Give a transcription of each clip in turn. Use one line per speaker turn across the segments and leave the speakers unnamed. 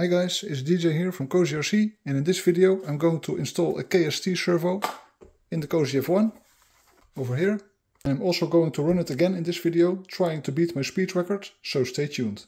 Hi guys, it's DJ here from Cozy RC and in this video I'm going to install a KST servo in the Cozy F1 over here. I'm also going to run it again in this video, trying to beat my speed record, so stay tuned.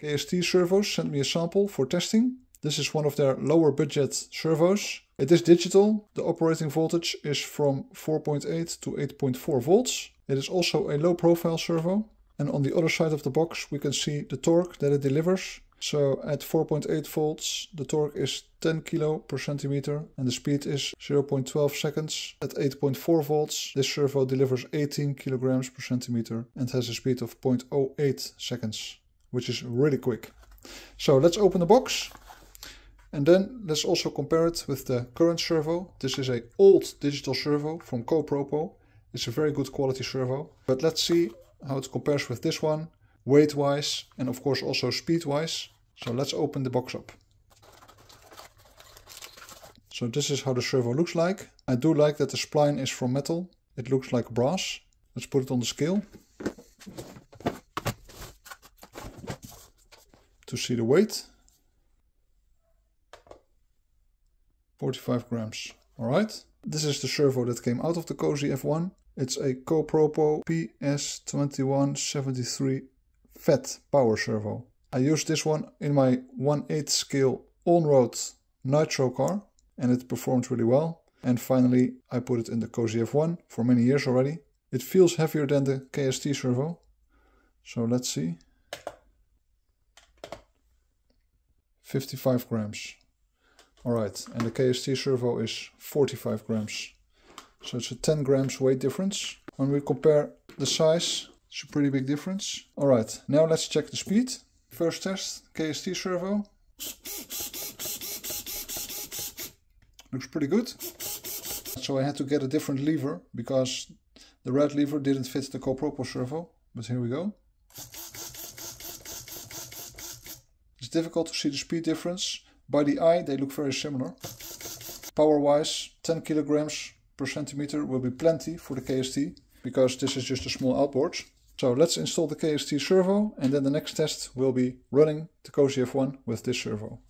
KST servos sent me a sample for testing this is one of their lower budget servos. It is digital. The operating voltage is from 4.8 to 8.4 volts. It is also a low profile servo. And on the other side of the box we can see the torque that it delivers. So at 4.8 volts the torque is 10 kilo per centimeter and the speed is 0.12 seconds. At 8.4 volts this servo delivers 18 kilograms per centimeter and has a speed of 0.08 seconds, which is really quick. So let's open the box and then let's also compare it with the current servo. This is a old digital servo from KO Propo. It's a very good quality servo. But let's see how it compares with this one, weight-wise and of course also speed-wise. So let's open the box up. So this is how the servo looks like. I do like that the spline is from metal. It looks like brass. Let's put it on the scale. To see the weight. 45 grams. Alright, this is the servo that came out of the Cozy F1. It's a KO Propo PS2173 FAT power servo. I used this one in my 1/8 scale on-road nitro car and it performed really well. And finally I put it in the Cozy F1 for many years already. It feels heavier than the KST servo. So let's see. 55 grams. Alright, and the KST servo is 45 grams. So it's a 10 grams weight difference. When we compare the size, it's a pretty big difference. Alright, now let's check the speed. First test, KST servo. Looks pretty good. So I had to get a different lever because the red lever didn't fit the KO Propo servo. But here we go. It's difficult to see the speed difference by the eye, they look very similar. Power-wise, 10 kilograms per centimeter will be plenty for the KST, because this is just a small outboard. So let's install the KST servo, and then the next test will be running the Cozy F1 with this servo.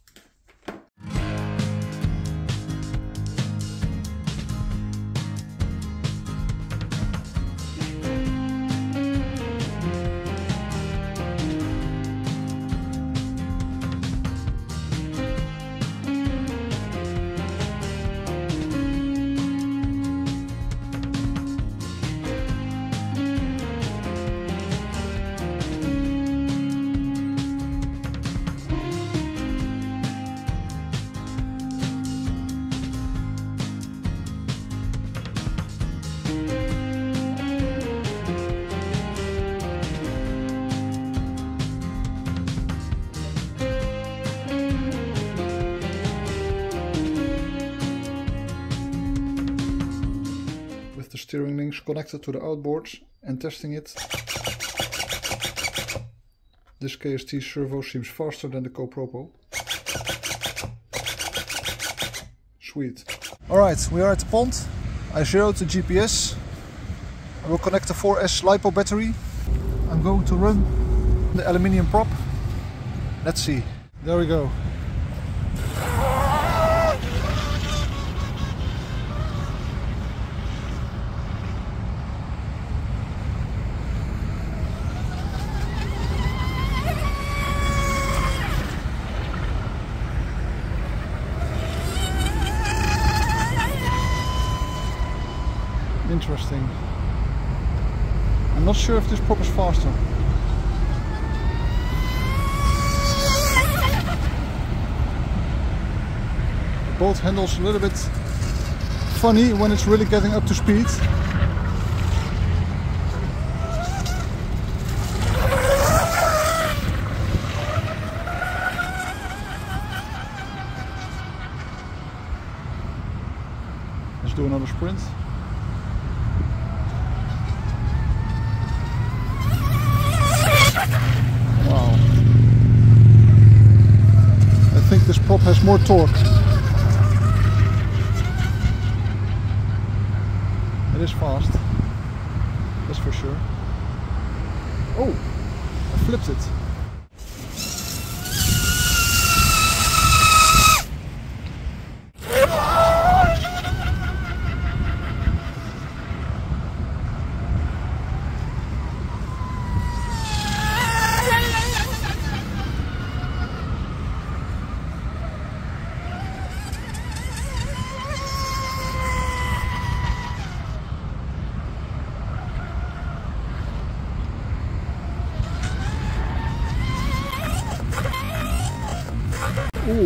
Connected to the outboards and testing it. This KST servo seems faster than the KO Propo. Sweet. Alright, we are at the pond. I zeroed the GPS. I will connect the 4S LiPo battery. I'm going to run the aluminium prop. Let's see. There we go. Interesting. I'm not sure if this prop is faster. The boat handles a little bit funny when it's really getting up to speed. Let's do another sprint. this prop has more torque. It is fast, that's for sure. Oh, I flipped it.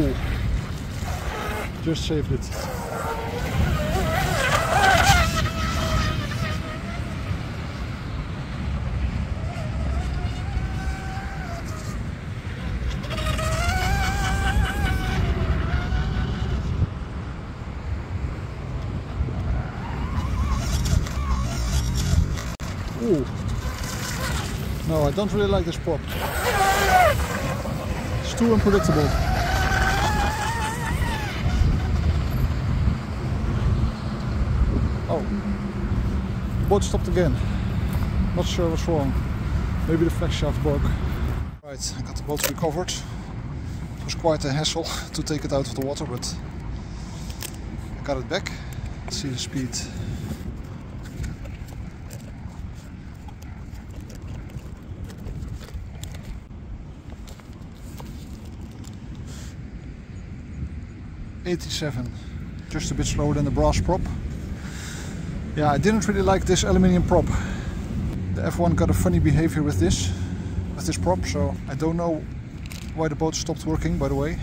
Ooh, just saved it. Ooh. No, I don't really like this prop. It's too unpredictable. Oh, the boat stopped again. Not sure what's wrong. Maybe the flex shaft broke. Right, I got the boat recovered. It was quite a hassle to take it out of the water, but I got it back. Let's see the speed. Eighty-seven, just a bit slower than the brass prop. Yeah, I didn't really like this aluminium prop. The F1 got a funny behavior with this, with this prop, so I don't know why the boat stopped working, by the way.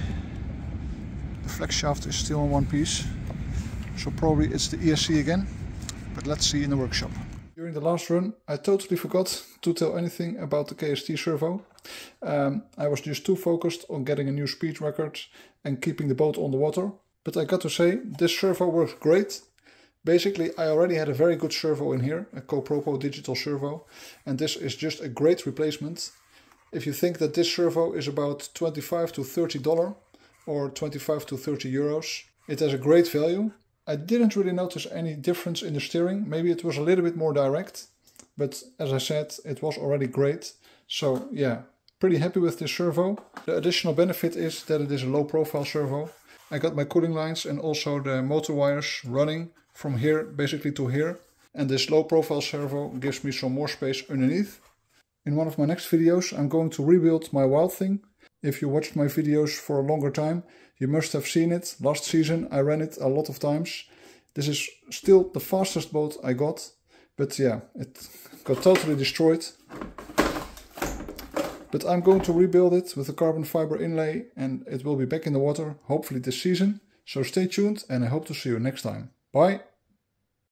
The flex shaft is still in one piece, so probably it's the ESC again, but let's see in the workshop. During the last run, I totally forgot to tell anything about the KST servo. Um, I was just too focused on getting a new speed record and keeping the boat on the water. But I got to say, this servo works great Basically, I already had a very good servo in here, a KO Propo digital servo, and this is just a great replacement. If you think that this servo is about 25 to 30 dollar or 25 to 30 euros, it has a great value. I didn't really notice any difference in the steering. Maybe it was a little bit more direct, but as I said, it was already great. So yeah, pretty happy with this servo. The additional benefit is that it is a low profile servo. I got my cooling lines and also the motor wires running from here basically to here. And this low profile servo gives me some more space underneath. In one of my next videos I'm going to rebuild my Wild Thing. If you watched my videos for a longer time, you must have seen it. Last season I ran it a lot of times. This is still the fastest boat I got. But yeah, it got totally destroyed. But I'm going to rebuild it with a carbon fiber inlay and it will be back in the water, hopefully this season. So stay tuned and I hope to see you next time. Bye!